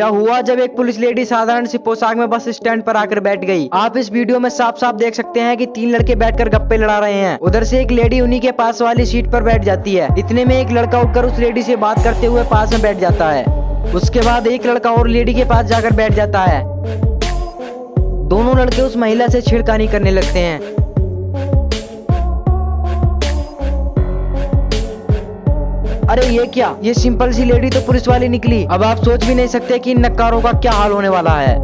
क्या हुआ जब एक पुलिस लेडी साधारण सी पोशाक में बस स्टैंड पर आकर बैठ गई? आप इस वीडियो में साफ़ साफ़ देख सकते हैं कि तीन लड़के बैठकर गप्पे लड़ा रहे हैं। उधर से एक लेडी उन्हीं के पास वाली सीट पर बैठ जाती है। इतने में एक लड़का उठकर उस लेडी से बात करते हुए पास में बैठ जाता है। उसके बाद एक लड़का और लेडी के पास जाकर बैठ जाता है। दोनों लड़के उस महिला से छिड़कानी करने लगते हैं। अरे ये क्या? ये सिंपल सी लेडी तो पुलिस वाली निकली। अब आप सोच भी नहीं सकते कि इन नक्कारों का क्या हाल होने वाला है।